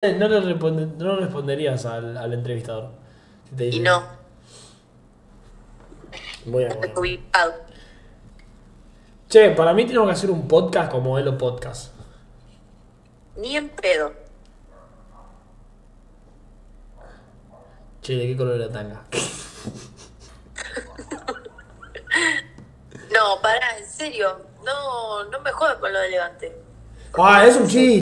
Eh, no le, responderías al, entrevistador. Y no, Muy bien, Che, para mí tenemos que hacer un podcast como modelo podcast. Ni en pedo. Che, ¿de qué color la tanga? No, pará, en serio. No, no me jodas con lo de elegante. Ah, es un chiste.